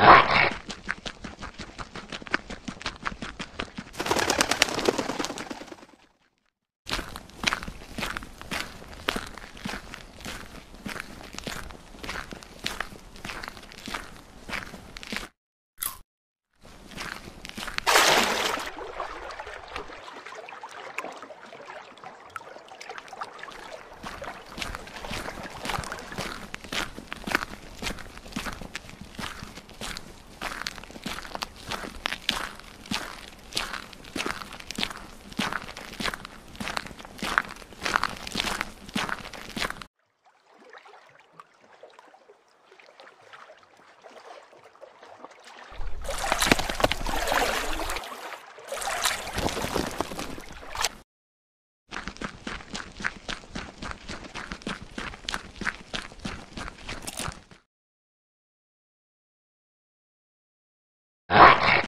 Ah!